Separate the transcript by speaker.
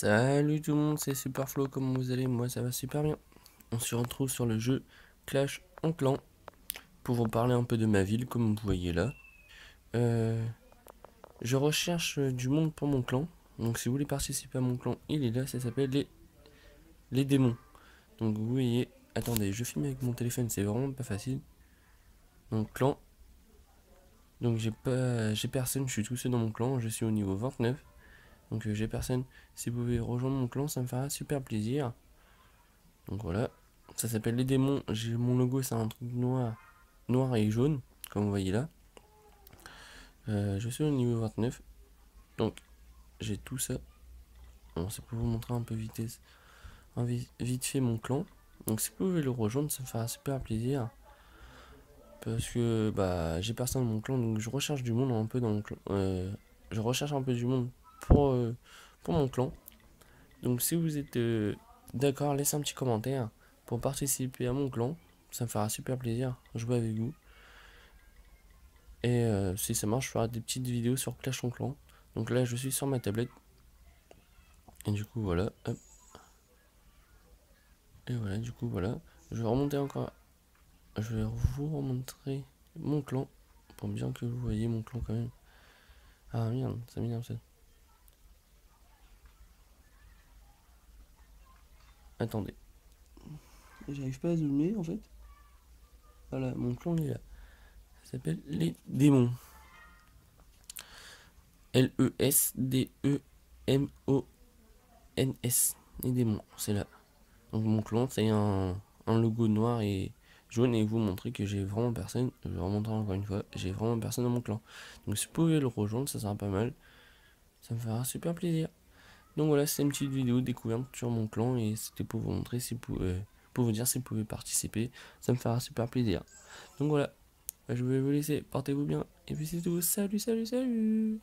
Speaker 1: Salut tout le monde, c'est Superflow, comment vous allez? Moi ça va super bien. On se retrouve sur le jeu Clash en clan pour vous parler un peu de ma ville, comme vous voyez là. Euh, je recherche du monde pour mon clan, donc si vous voulez participer à mon clan, il est là, ça s'appelle les, les démons. Donc vous voyez, attendez, je filme avec mon téléphone, c'est vraiment pas facile. Donc clan, donc j'ai pas, j'ai personne, je suis tout seul dans mon clan, je suis au niveau 29. Donc euh, j'ai personne. Si vous pouvez rejoindre mon clan, ça me fera super plaisir. Donc voilà. Ça s'appelle les démons. J'ai mon logo, c'est un truc noir, noir et jaune, comme vous voyez là. Euh, je suis au niveau 29. Donc j'ai tout ça. Bon, c'est pour vous montrer un peu vitesse, vite fait mon clan. Donc si vous pouvez le rejoindre, ça me fera super plaisir. Parce que bah j'ai personne dans mon clan, donc je recherche du monde un peu dans mon clan. Euh, je recherche un peu du monde pour, euh, pour mon clan. Donc si vous êtes euh, d'accord, laissez un petit commentaire pour participer à mon clan. Ça me fera super plaisir jouer avec vous. Et euh, si ça marche, je ferai des petites vidéos sur Clash en clan. Donc là, je suis sur ma tablette. Et du coup, voilà. Et voilà, du coup, voilà. Je vais remonter encore. Je vais vous remontrer mon clan. Pour bien que vous voyez mon clan quand même. Ah merde, ça m'énerve ça. Attendez. J'arrive pas à zoomer en fait. Voilà, mon clan est là. Ça s'appelle les démons. L-E-S-D-E-M-O-N-S. Les démons, c'est là. Donc mon clan, c'est un, un, logo noir et jaune et vous montrer que j'ai vraiment personne. Je vais remontrer encore une fois. J'ai vraiment personne dans mon clan. Donc si vous pouvez le rejoindre, ça sera pas mal. Ça me fera super plaisir. Donc voilà, c'est une petite vidéo découverte sur mon clan et c'était pour vous montrer si vous, euh, pour vous dire si vous pouvez participer. Ça me fera super plaisir. Donc voilà, je vais vous laisser. Portez-vous bien. Et puis c'est tout. Salut, salut, salut